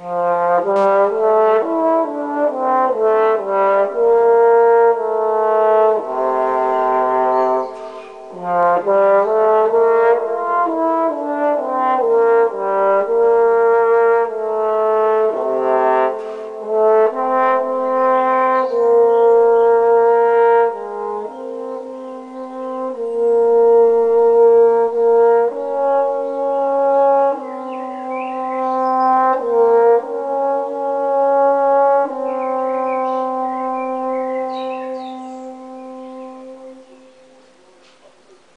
Oh, my God.